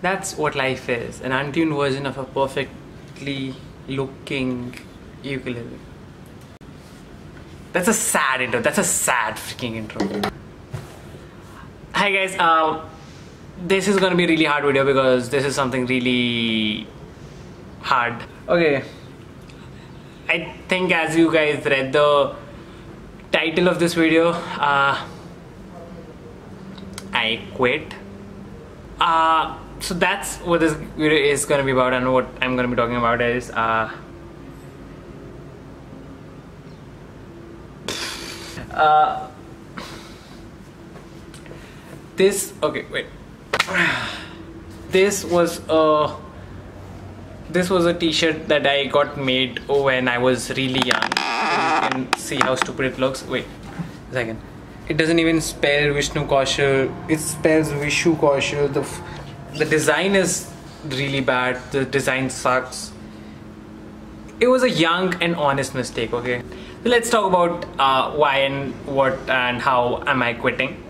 that's what life is an untuned version of a perfectly looking ukulele. That's a sad intro. That's a sad freaking intro. Hi guys, uh, this is gonna be a really hard video because this is something really hard. Okay, I think as you guys read the title of this video, uh, I quit. Uh, so that's what this video is gonna be about, and what I'm gonna be talking about is. Uh, uh, this okay wait. This was a this was a t-shirt that I got made when I was really young. You can see how stupid it looks. Wait a second it doesn't even spell Vishnu Kaushal. It spells Vishu Kaushal. The the design is really bad. The design sucks. It was a young and honest mistake okay? So let's talk about uh, why and what and how am I quitting.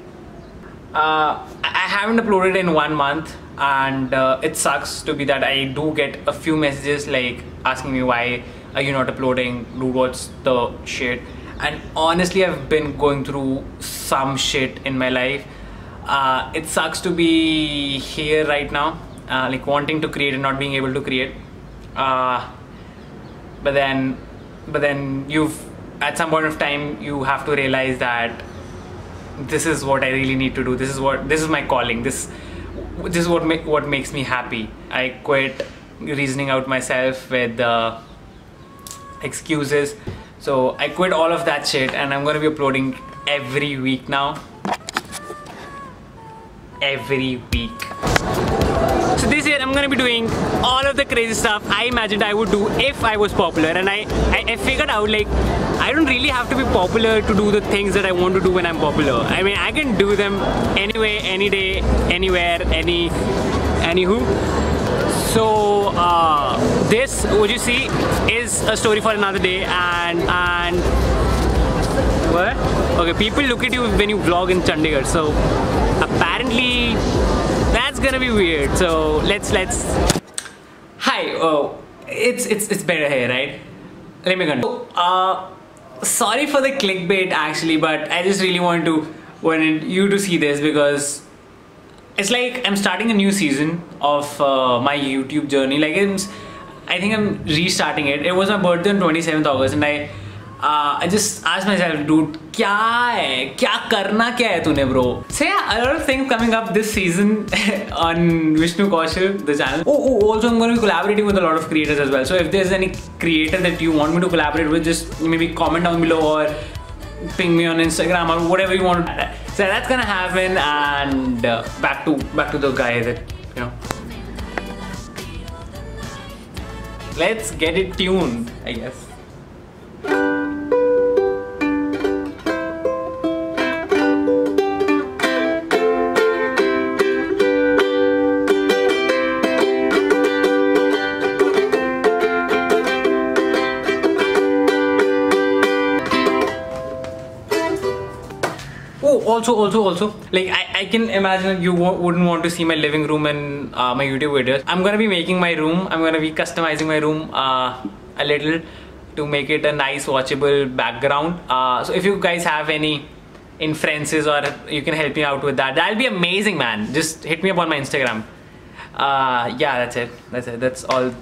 Uh, I haven't uploaded in one month and uh, it sucks to be that I do get a few messages like asking me why are you not uploading? Dude what's the shit and honestly I've been going through some shit in my life uh, it sucks to be here right now uh, like wanting to create and not being able to create uh, but then but then you've at some point of time you have to realize that this is what I really need to do. This is what this is my calling. This this is what what makes me happy. I quit reasoning out myself with uh, excuses. So I quit all of that shit, and I'm gonna be uploading every week now. Every week. So this year I'm gonna be doing all of the crazy stuff I imagined I would do if I was popular and I, I, I, figured out like I don't really have to be popular to do the things that I want to do when I'm popular. I mean I can do them anyway, any day, anywhere, any anywho. So uh, this would you see is a story for another day and and what? Okay, people look at you when you vlog in Chandigarh. So apparently that's gonna be weird. So let's let's. Hi. Oh, it's it's it's better here, right? Let me continue. Uh, sorry for the clickbait actually, but I just really want to wanted you to see this because it's like I'm starting a new season of uh, my YouTube journey. Like it's, I think I'm restarting it. It was my birthday on 27th August, and I uh, I just asked myself, dude, क्या है क्या करना क्या है तूने bro? So yeah, a lot of things coming up this season on Vishnu Kaushal, the channel. Oh, oh, also I'm going to be collaborating with a lot of creators as well. So if there's any creator that you want me to collaborate with, just maybe comment down below or ping me on Instagram or whatever you want. so that's gonna happen, and uh, back to back to the guy that you know. Let's get it tuned, I guess. Oh, also, also, also, like I, I can imagine you wouldn't want to see my living room and uh, my YouTube videos. I'm gonna be making my room. I'm gonna be customizing my room uh, a little to make it a nice watchable background. Uh, so if you guys have any inferences or you can help me out with that, that'll be amazing, man. Just hit me up on my Instagram. Uh, yeah, that's it. That's it. That's all.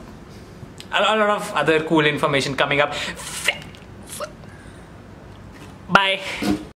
A lot of other cool information coming up. Bye.